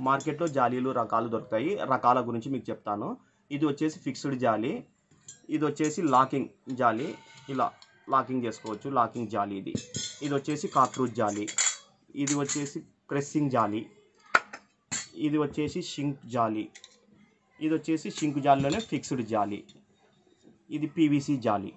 మార్కెట్లో జాలీలు రకాలు దొరుకుతాయి. రకాల గురించి మీకు చెప్తాను. ఇది వచ్చేసి ఫిక్స్డ్ జాలీ. ఇది వచ్చేసి లాకింగ్ జాలీ. ఇలా లాకింగ్ చేసుకోవచ్చు. లాకింగ్ జాలీ ఇది. ఇది వచ్చేసి కాక్రూజ్ జాలీ. ఇది వచ్చేసి ప్రెస్సింగ్ జాలీ. ఇది వచ్చేసి షింక్ జాలీ. ఇది వచ్చేసి షింక్ జాలీలోనే ఫిక్స్డ్ జాలీ. ఇది పీవీసీ జాలీ.